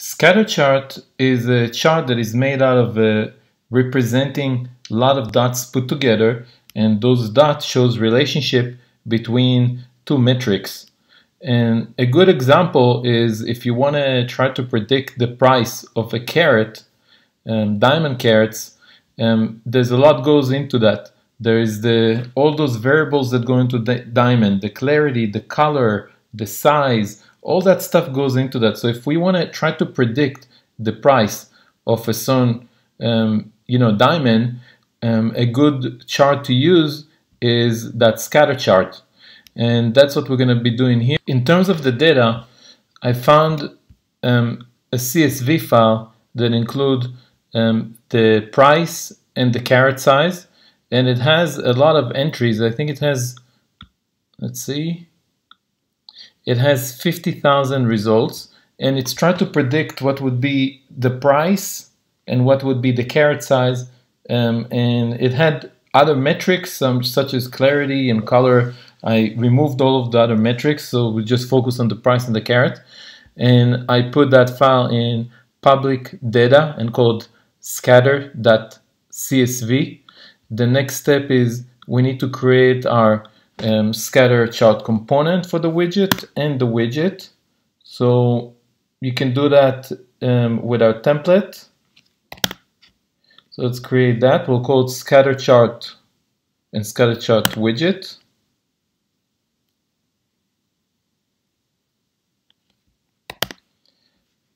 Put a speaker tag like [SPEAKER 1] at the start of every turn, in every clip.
[SPEAKER 1] Scatter chart is a chart that is made out of uh, representing a lot of dots put together and those dots shows relationship between two metrics. And a good example is if you want to try to predict the price of a carat, um, diamond carats, um, there's a lot goes into that. There is the all those variables that go into the diamond, the clarity, the color, the size, all that stuff goes into that. So if we want to try to predict the price of a certain, um, you know, diamond, um, a good chart to use is that scatter chart. And that's what we're going to be doing here. In terms of the data, I found um, a CSV file that include um, the price and the carat size. And it has a lot of entries. I think it has, let's see, it has 50,000 results and it's trying to predict what would be the price and what would be the carat size um, and it had other metrics um, such as clarity and color I removed all of the other metrics so we just focus on the price and the carat. and I put that file in public data and called scatter.csv the next step is we need to create our um, scatter chart component for the widget and the widget. So you can do that um, with our template. So let's create that. We'll call it scatter chart and scatter chart widget.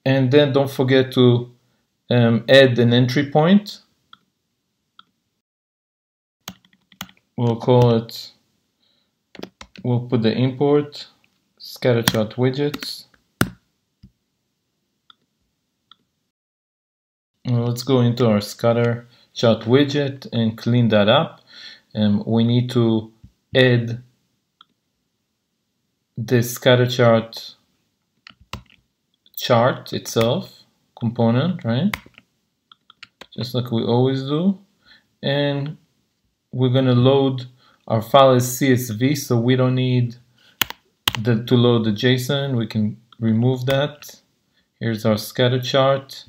[SPEAKER 1] And then don't forget to um, add an entry point. We'll call it we'll put the import scatter chart widgets. let's go into our scatter chart widget and clean that up. And we need to add the scatter chart chart itself component, right? Just like we always do. And we're to load our file is CSV, so we don't need the, to load the JSON. We can remove that. Here's our scatter chart.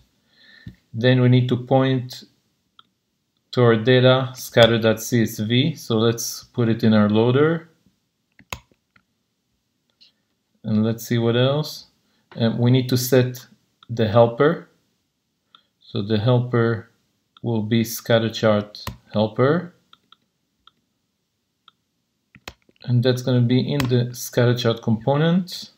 [SPEAKER 1] Then we need to point to our data scatter.csv. So let's put it in our loader. And let's see what else. And we need to set the helper. So the helper will be scatter chart helper and that's going to be in the scatter chart component.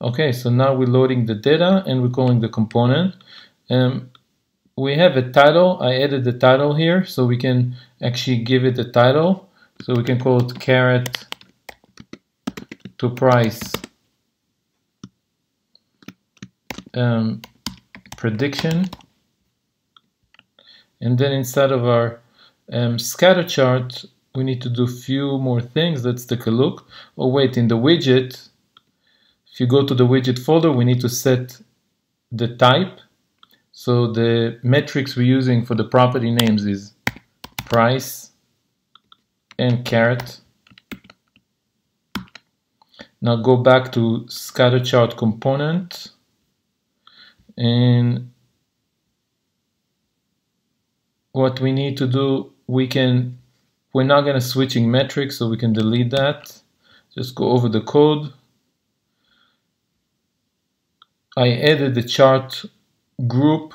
[SPEAKER 1] Okay, so now we're loading the data and we're calling the component. Um, we have a title. I added the title here so we can actually give it a title. So we can call it carat to price um, prediction. And then inside of our um, scatter chart, we need to do a few more things. Let's take a look. Oh wait, in the widget, if you go to the widget folder, we need to set the type. So the metrics we're using for the property names is price and carat. Now go back to scatter chart component and what we need to do, we can we're not going to switching metrics, so we can delete that. Just go over the code. I added the chart group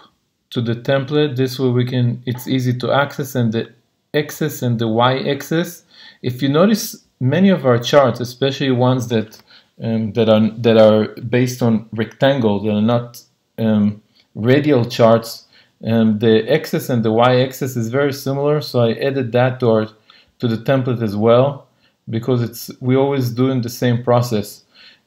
[SPEAKER 1] to the template. This way we can, it's easy to access and the x-axis and the y-axis. If you notice many of our charts, especially ones that um, that are that are based on rectangle, that are not um, radial charts, um, the x-axis and the y-axis is very similar. So I added that to our to the template as well because it's we always doing the same process.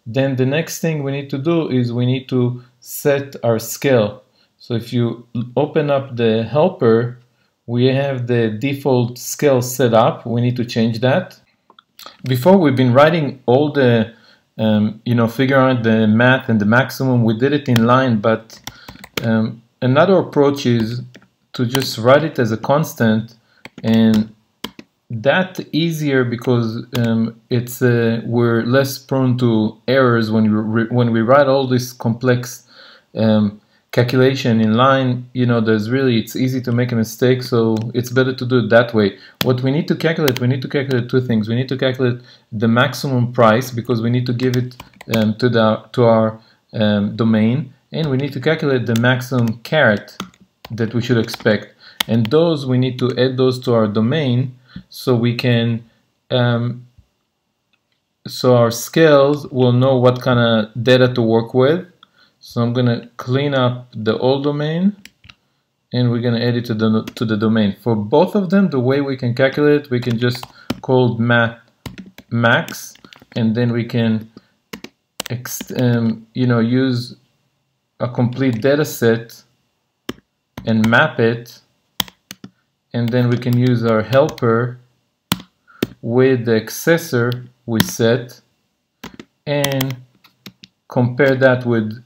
[SPEAKER 1] Then the next thing we need to do is we need to set our scale. So if you open up the helper, we have the default scale set up. We need to change that. Before we've been writing all the, um, you know, figure out the math and the maximum. We did it in line, but um, another approach is to just write it as a constant and that easier because um, it's uh, we're less prone to errors when we when we write all this complex um, calculation in line. You know, there's really it's easy to make a mistake, so it's better to do it that way. What we need to calculate, we need to calculate two things. We need to calculate the maximum price because we need to give it um, to the to our um, domain, and we need to calculate the maximum carat that we should expect. And those we need to add those to our domain so we can um, so our scales will know what kind of data to work with. So I'm gonna clean up the old domain and we're gonna add it to the to the domain. For both of them the way we can calculate we can just call map max and then we can um, you know use a complete data set and map it and then we can use our helper with the accessor we set and compare that with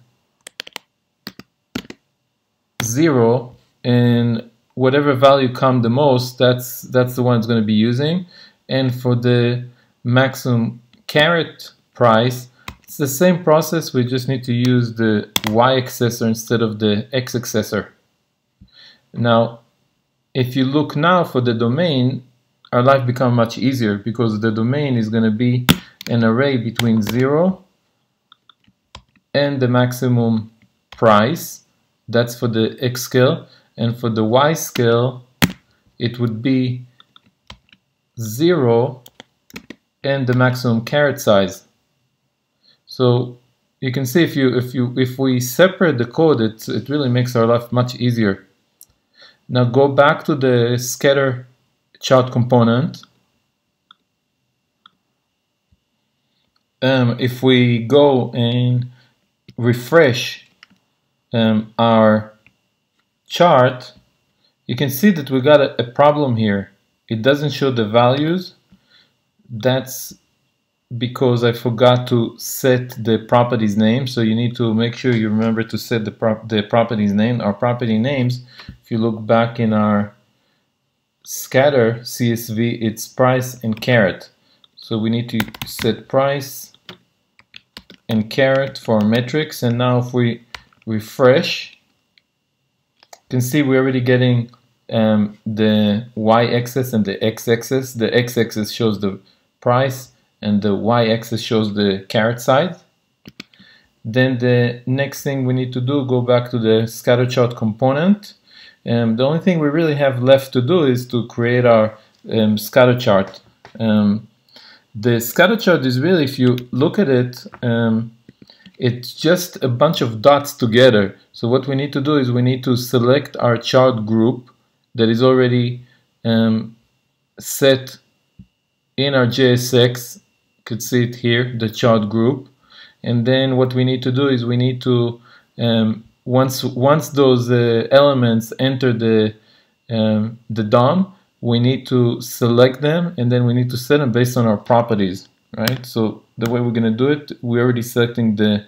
[SPEAKER 1] zero. And whatever value come the most that's that's the one it's going to be using. And for the maximum carat price it's the same process. We just need to use the y accessor instead of the x accessor now if you look now for the domain, our life becomes much easier because the domain is going to be an array between 0 and the maximum price. That's for the x scale. And for the y scale, it would be 0 and the maximum carat size. So you can see if you if you if we separate the code, it it really makes our life much easier. Now go back to the scatter chart component. Um, if we go and refresh um, our chart, you can see that we got a, a problem here. It doesn't show the values. That's because I forgot to set the property's name. So you need to make sure you remember to set the, prop the name. Our property names, if you look back in our scatter CSV, it's price and carat. So we need to set price and carat for metrics. And now if we refresh, you can see we're already getting um, the y-axis and the x-axis. The x-axis shows the price and the y-axis shows the carat side. Then the next thing we need to do, go back to the scatter chart component. Um, the only thing we really have left to do is to create our um, scatter chart. Um, the scatter chart is really, if you look at it, um, it's just a bunch of dots together. So what we need to do is we need to select our chart group that is already um, set in our JSX could see it here, the chart group. And then what we need to do is we need to, um, once once those uh, elements enter the, um, the DOM, we need to select them and then we need to set them based on our properties, right? So the way we're going to do it, we're already selecting the,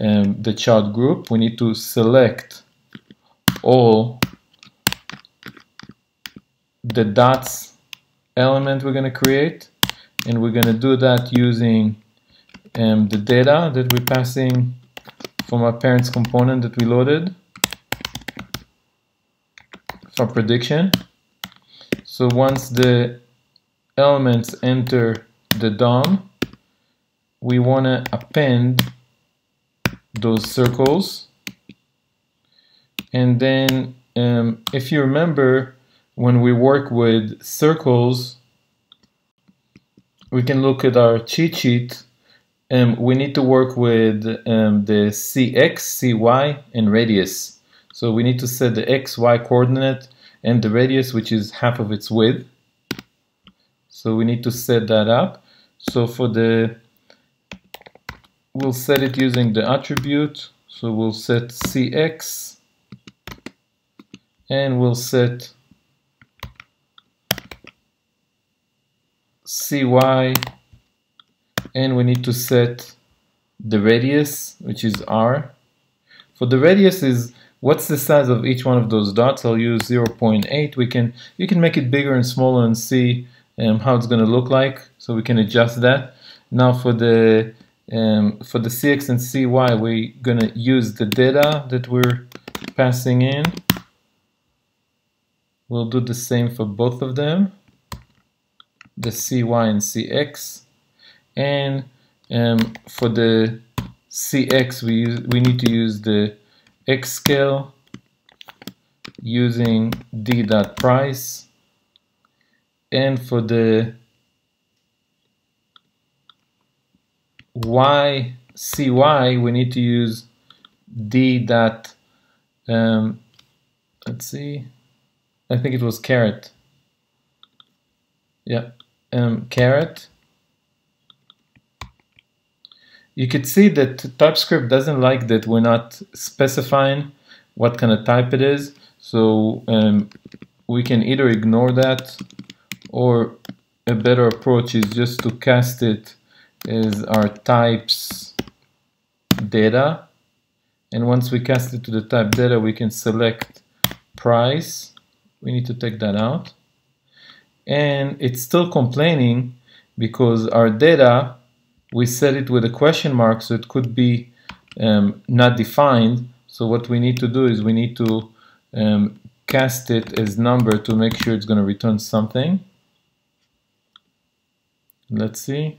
[SPEAKER 1] um, the chart group. We need to select all the dots element we're going to create and we're going to do that using um, the data that we're passing from our parents component that we loaded for prediction. So once the elements enter the DOM, we want to append those circles. And then um, if you remember, when we work with circles, we can look at our cheat sheet. Um, we need to work with um, the CX, CY, and radius. So we need to set the X, Y coordinate and the radius, which is half of its width. So we need to set that up. So for the, we'll set it using the attribute. So we'll set CX and we'll set cy and we need to set the radius which is r for the radius is what's the size of each one of those dots I'll use 0.8 we can you can make it bigger and smaller and see um, how it's going to look like so we can adjust that. Now for the um, for the CX and CY we're going to use the data that we're passing in. We'll do the same for both of them, the CY and CX. And um, for the CX we, use, we need to use the X scale using d dot price. And for the y cy we need to use d dot um, let's see. I think it was carat. Yeah um, carat. You could see that TypeScript doesn't like that we're not specifying what kind of type it is. So um, we can either ignore that or a better approach is just to cast it as our types data. And once we cast it to the type data we can select price. We need to take that out and it's still complaining because our data we set it with a question mark so it could be um, not defined so what we need to do is we need to um, cast it as number to make sure it's going to return something. Let's see.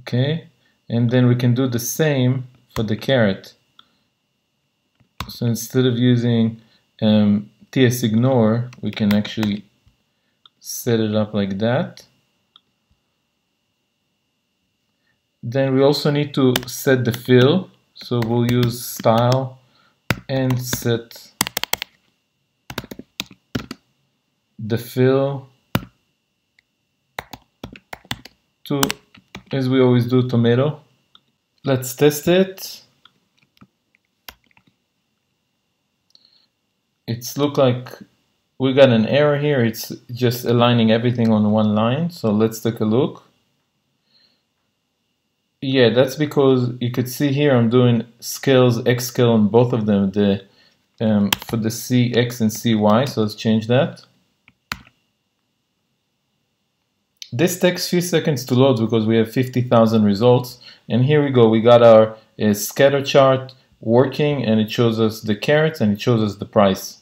[SPEAKER 1] Okay, and then we can do the same for the carat. So instead of using um, ignore, we can actually set it up like that. Then we also need to set the fill. So we'll use style and set the fill to, as we always do, tomato. Let's test it. It's look like we got an error here. It's just aligning everything on one line. So let's take a look. Yeah, that's because you could see here I'm doing scales, X scale on both of them, the um, for the CX and CY, so let's change that. This takes few seconds to load because we have 50,000 results. And here we go, we got our uh, scatter chart working and it shows us the carats and it shows us the price.